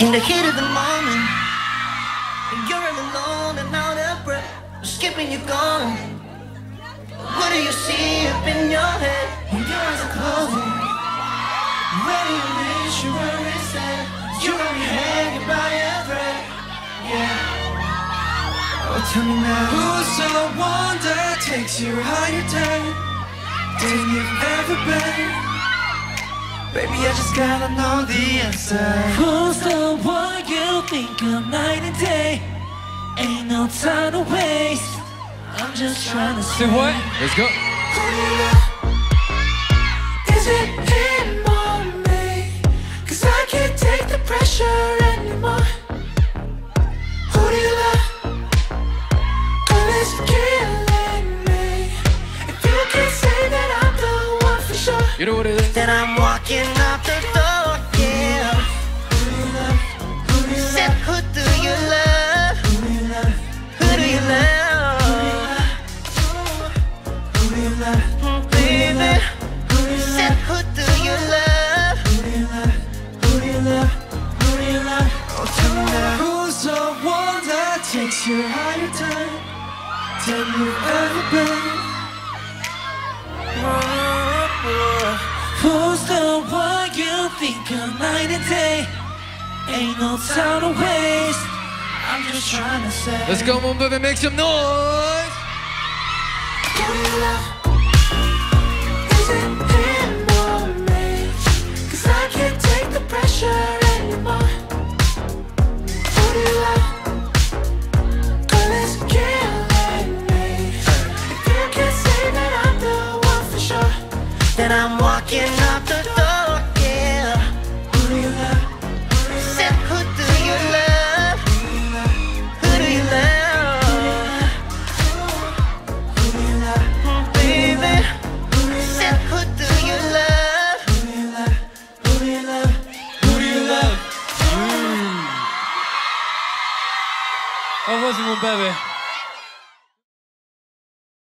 In the heat of the moment, you're alone and out of breath. Skipping, you're gone. What do you see up in your head when your eyes are closing? Where do you wish you were instead? You're only hanging by a thread. Yeah. Oh, tell me now. Who's the one that takes you higher than than you've ever been? Baby, I just gotta know the answer. Who's the one you think of night and day? Ain't no time to waste. I'm just trying to Say what? Let's go. You know what it is? Then I'm walking out the door, yeah. Said, who do you love? Who do you love? Mm, Baby. Said, who do you love? Oh, tell me now. Who's the one that takes you higher than than you've ever been? One think of night and day? Ain't no time to waste. I'm just trying to say. Let's go, Monbebe, make some noise. Who do you love? Is it How was it, Monbebe?